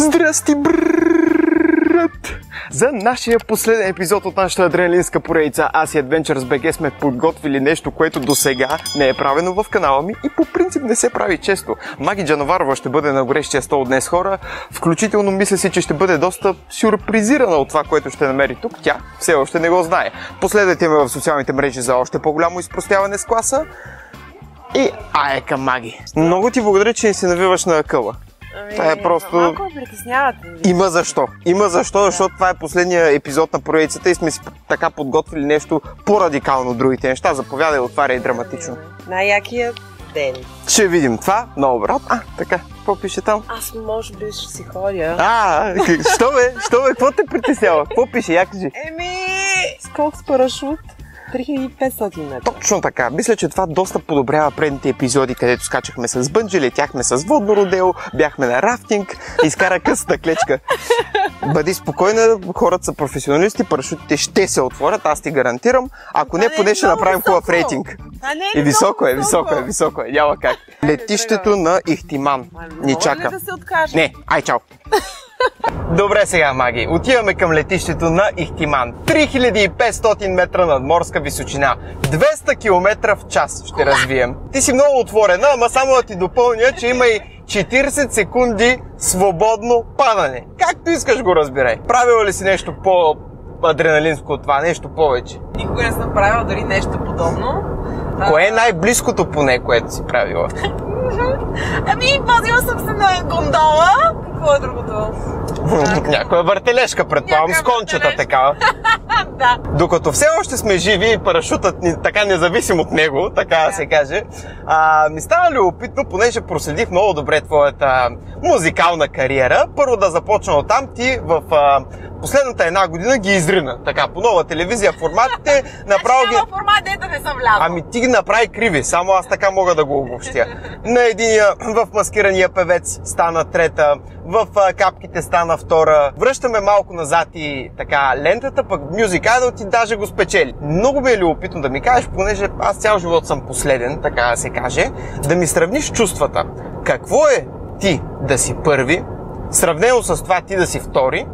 Здрасти, брат! За нашия последен епизод от нашата адреналинска поредица и Adventures BG сме подготвили нещо, което до сега не е правено в канала ми и по принцип не се прави често. Маги Джановарова ще бъде на горещия стол днес хора, включително мисля си, че ще бъде доста сюрпризирана от това, което ще намери тук. Тя все още не го знае. Последвайте ме в социалните мрежи за още по-голямо изпростяване с класа. И към Маги. Много ти благодаря, че се навиваш на акъла. Ами, Това е просто- Малко ме притеснявате. Има защо. Има защо, защото това е последния епизод на поредицата и сме си така подготвили нещо по-радикално другите неща. Заповядай, отваряй драматично. Най-якият ден. Ще видим това. Много брат. А, така. Какво пише там? Аз може би ще си ходя. А, що бе? Що бе? Какво те притеснява? Какво пише? Я кажи. Еми, скок с парашут. 3500 метра. Точно така. Мисля, че това доста подобрява предните епизоди, където скачахме с бънджи, летяхме с водно родео, бяхме на рафтинг, изкара късата клечка. Бъди спокойна, хората са професионалисти, парашутите ще се отворят, аз ти гарантирам. Ако не, е поне ще направим хубав рейтинг. Това не И високо е, високо е, високо е. Няма как. Летището на Ихтиман Ма, ни чака. Не, ай чао. Добре сега, маги. Отиваме към летището на Ихтиман. 3500 метра надморска височина. 200 км в час ще развием. Ти си много отворена, ама само да ти допълня, че има и 40 секунди свободно падане. Както искаш го разбирай. Правила ли си нещо по-адреналинско от това? Нещо повече? Никога не съм правила дори нещо подобно. Кое е най-близкото поне, което си правила? Ами, возила съм се на гондола. Какво? Някоя въртележка, предполагам, с кончета такава. да. Докато все още сме живи и парашутът ни така независим от него, така да се каже, а, ми става любопитно, понеже проследих много добре твоята музикална кариера. Първо да започна от там, ти в а, последната една година ги изрина. Така, по нова телевизия форматите, направо ги... Формат, дето не съм влязла. Ами ти ги направи криви, само аз така мога да го обобщя. На единия в маскирания певец стана трета, в а, капките стана втора. Връщаме малко назад и така лентата, пък Music Idol ти даже го спечели. Много ми е любопитно да ми кажеш, понеже аз цял живот съм последен, така да се каже, да ми сравниш чувствата. Какво е ти да си първи, сравнено с това ти да си втори,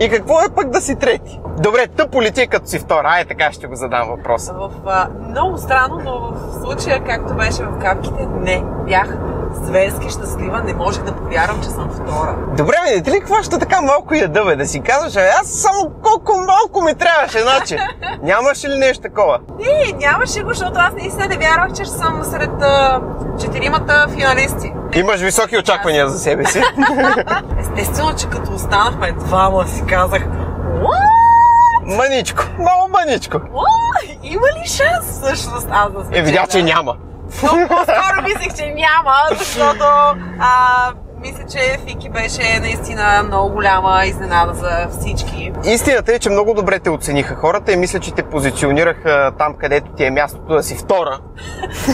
и какво е пък да си трети? Добре, тъпо ли ти е като си втора? Ай, така ще го задам въпроса. В, а, много странно, но в случая, както беше в капките, не. Бях зверски щастлива, не можех да повярвам, че съм втора. Добре, бе, ти ли хваща така малко яда, бе, да си казваш, а аз само колко малко ми трябваше, значи. Нямаше ли нещо такова? Не, нямаше го, защото аз наистина не вярвах, че ще съм сред а, четиримата финалисти. Имаш високи очаквания за себе си. Естествено, че като останахме двама, си казах, «Уа, Маничко, много маничко. уа, има ли шанс всъщност аз да Е, видя, че няма. Много по-скоро мислех, че няма, защото а, мисля, че Фики беше наистина много голяма изненада за всички. Истината е, че много добре те оцениха хората и мисля, че те позиционираха там, където ти е мястото да си втора.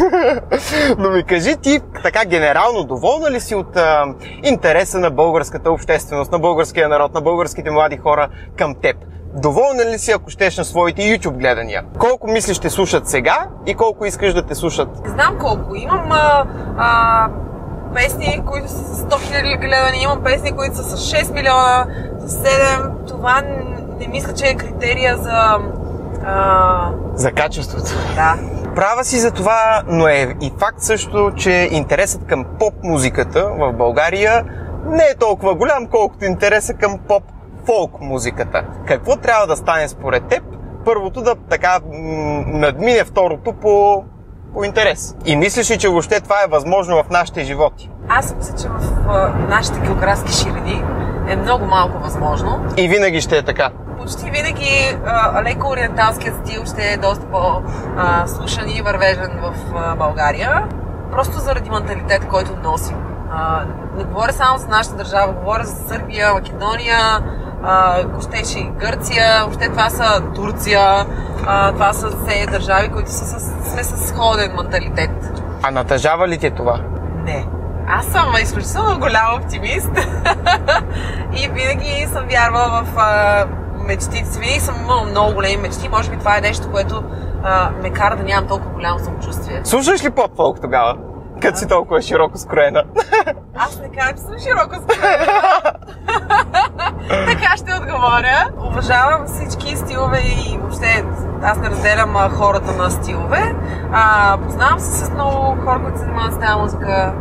Но ми кажи ти, така генерално доволна ли си от а, интереса на българската общественост, на българския народ, на българските млади хора към теб? Доволна ли си, ако щеш на своите YouTube гледания? Колко мислиш ще слушат сега и колко искаш да те слушат? Не знам колко. Имам а, а, песни, които са с 100 000 гледания, имам песни, които са с 6 милиона, с 7. Това не мисля, че е критерия за... А, За качеството. да. Права си за това, но е и факт също, че интересът към поп музиката в България не е толкова голям, колкото интереса към поп фолк музиката. Какво трябва да стане според теб? Първото да така надмине второто по, по интерес. И мислиш ли, че въобще това е възможно в нашите животи? Аз мисля, че в нашите географски ширини е много малко възможно. И винаги ще е така. Почти винаги а, леко ориенталският стил ще е доста по-слушан и вървежен в а, България. Просто заради менталитет, който носим. А, не говоря само за нашата държава, говоря за Сърбия, Македония, а, ако щеше и Гърция, въобще това са Турция, а, това са все държави, които са с, сме с сходен менталитет. А натъжава ли те това? Не. Аз съм изключително голям оптимист и винаги съм вярвала в а, мечтите си. Винаги съм имала много големи мечти. Може би това е нещо, което а, ме кара да нямам толкова голямо самочувствие. Слушаш ли поп фолк тогава? Като си толкова широко скроена. Аз не казвам, че съм широко скроена. така ще отговоря. Уважавам всички стилове и въобще аз не разделям а, хората на стилове. А, познавам се с много хора, които се занимават с тази музика.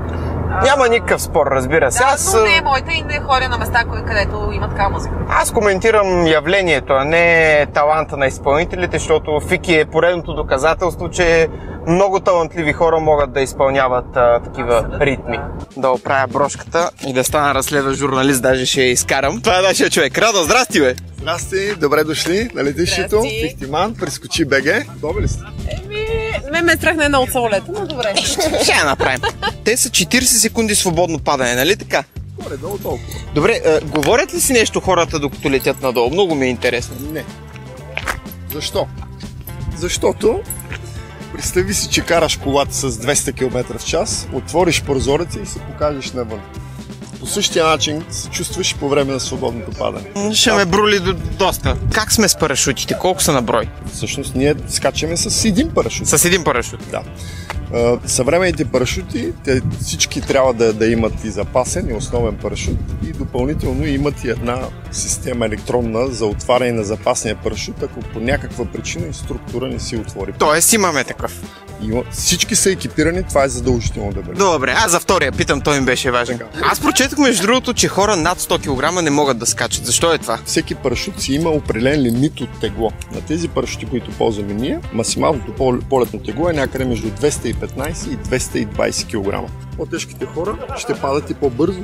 А, Няма никакъв спор, разбира се. Да, Аз, но не е моята и не ходя на места, където има така музика. аз коментирам явлението, а не таланта на изпълнителите, защото Фики е поредното доказателство, че много талантливи хора могат да изпълняват а, такива Абсолютно, ритми. Да оправя брошката и да стана разследващ журналист, даже ще я изкарам. Това е нашия човек. Радо, здрасти бе! Здрасти, добре дошли на летището. Фихтиман, прескочи БГ. Готови ли сте? Еми, ме ме е страх на едно от самолета, но добре. Ще я направим. Те са 40 секунди свободно падане, нали така? Горе-долу толкова. Добре, а, говорят ли си нещо хората, докато летят надолу? Много ми е интересно. Не. Защо? Защото представи си, че караш колата с 200 км в час, отвориш прозореца и се покажеш навън. По същия начин се чувстваш по време на свободното падане. Ще ме брули до, доста. Как сме с парашутите? Колко са на брой? Всъщност ние скачаме с един парашут. С един парашут. Да. Съвременните парашути, те всички трябва да, да имат и запасен и основен парашут и допълнително имат и една система електронна за отваряне на запасния парашут, ако по някаква причина инструктора не си отвори. Тоест имаме такъв. Има, всички са екипирани, това е задължително да бъде. Добре, аз за втория питам, той ми беше важен. Аз прочетох между другото, че хора над 100 кг не могат да скачат. Защо е това? Всеки парашут си има определен лимит от тегло. На тези парашути, които ползваме ние, максималното пол- полетно тегло е някъде между 215 и 220 кг. По-тежките хора ще падат и по-бързо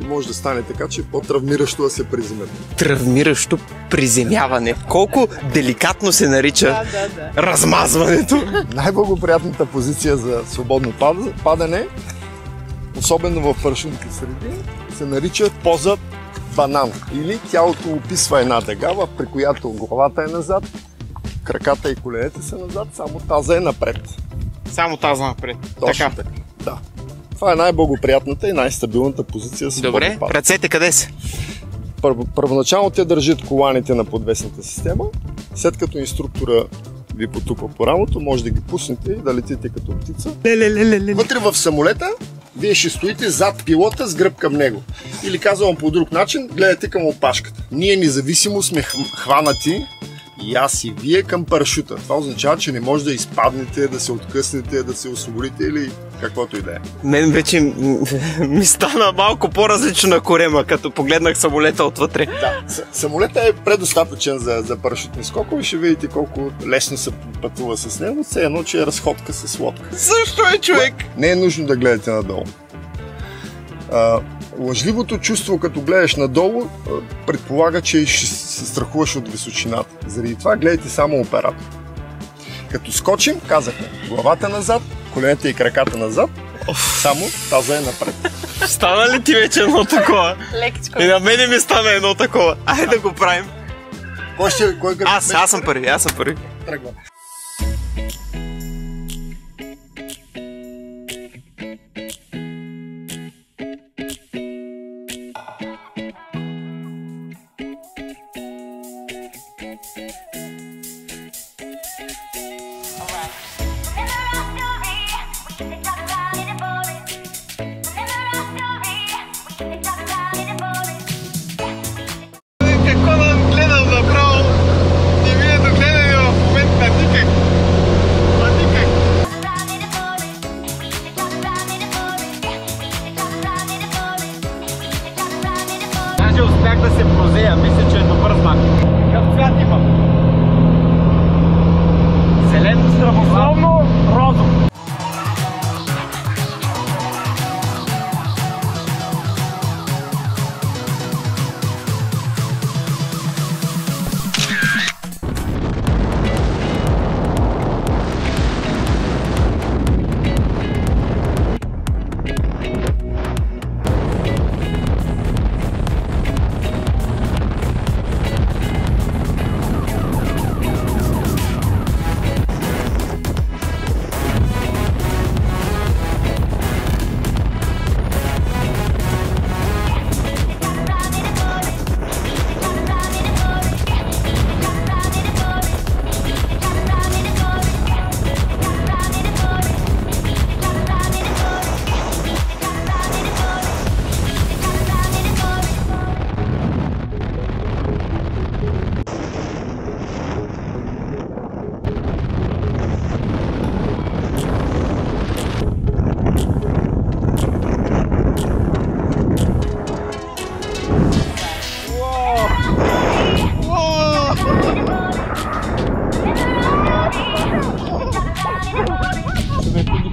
и може да стане така, че е по-травмиращо да се приземят. Травмиращо приземяване. Колко деликатно се нарича да, да. размазването. Най-благоприятната позиция за свободно пад- падане, особено в парашютните среди, се нарича поза банан. Или тялото описва една дъгава, при която главата е назад, краката и коленете са назад, само таза е напред. Само тази напред. Точно Така. така. Да. Това е най-благоприятната и най-стабилната позиция Добре, ръцете къде са? Първо, първоначално те държат коланите на подвесната система. След като инструктора ви потупа по рамото, може да ги пуснете и да летите като птица. Вътре в самолета вие ще стоите зад пилота с гръб към него. Или казвам по друг начин, гледате към опашката. Ние независимо сме хв- хванати и аз и вие към парашута. Това означава, че не може да изпаднете, да се откъснете, да се освободите или каквото и да е. Мен вече ми стана малко по-различно на корема, като погледнах самолета отвътре. Да, с- самолетът е предостатъчен за, за парашютни скокове. Ще видите колко лесно се пътува с него. Все едно, че е разходка с лодка. Също е човек. Не е нужно да гледате надолу. А, лъжливото чувство, като гледаш надолу, предполага, че ще се страхуваш от височината. Заради това гледайте само оператор. Като скочим, казахме, главата назад, коленете и краката назад, само таза е напред. Стана ли ти вече едно такова? Лекичко. И на мене ми стана едно такова. Айде да го правим. Кой ще, кой Аз, аз съм първи, аз съм първи. тръгва? Успях да се прозея. Мисля, че е добър знак. Какъв цвят има? Зелен, здравословно, розов.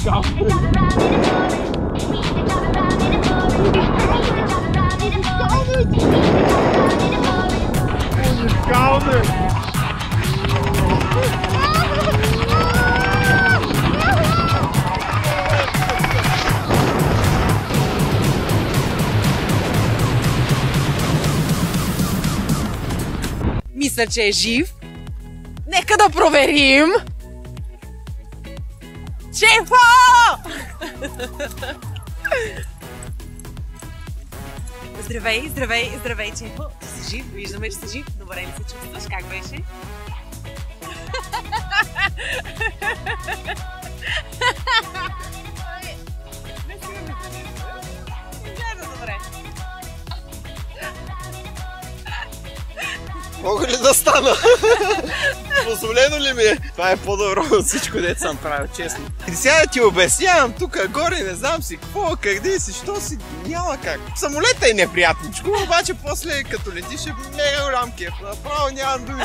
Ciao. Schouder! мисля, че е жив. Нека да проверим. Чефо! Здравей, здравей, здравей, Чефо. Ти си жив? Виждаме, че си жив. Добре ли се чувстваш? Как беше? Мога ли да стана? Позволено ли ми е? Това е по-добро от всичко, дето съм правил, честно. И сега ти обяснявам тук горе, не знам си какво, къде си, що си, няма как. Самолета е неприятничко, обаче после като летиш е мега голям кеф. Направо нямам думи.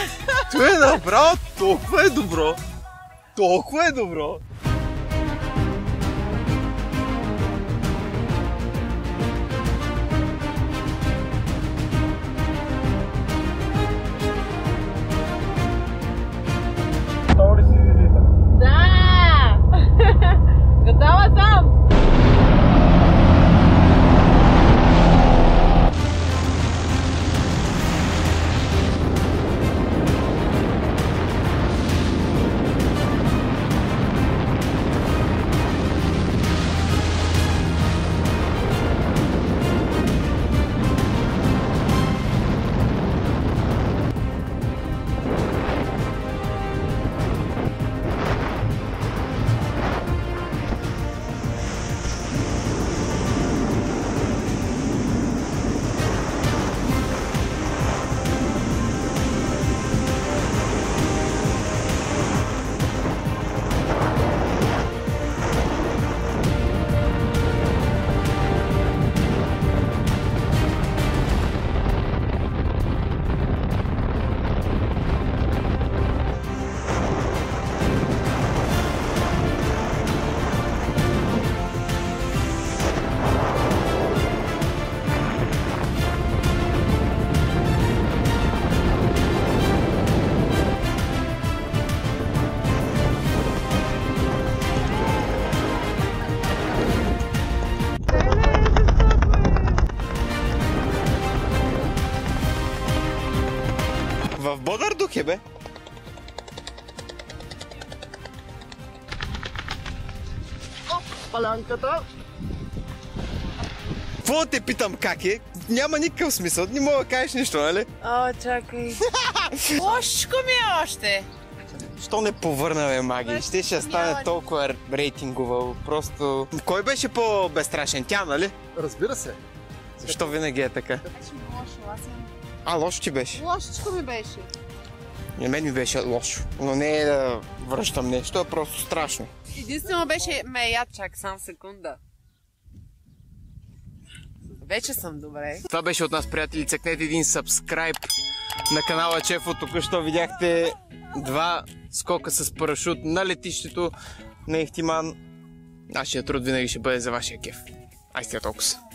Това е направо толкова е добро. Толкова е добро. Паланката. Какво те питам как е? Няма никакъв смисъл, не мога да кажеш нищо, нали? О, чакай. Лошко ми е още. Що не повърна, бе, маги? Ще ще стане няма. толкова рейтингова. Просто... Кой беше по-безстрашен? Тя, нали? Разбира се. Защо винаги е така? Беше ми лошо, аз имам... А, лошо ти беше. Лошичко ми беше. На мен ми беше лошо. Но не е да връщам нещо, а просто страшно. Единствено беше ме я чак сам секунда. Вече съм добре. Това беше от нас, приятели. Цъкнете един сабскрайб на канала Чефо. Тук що видяхте два скока с парашут на летището на Ихтиман. Нашия труд винаги ще бъде за вашия кеф. Ай сте толкова.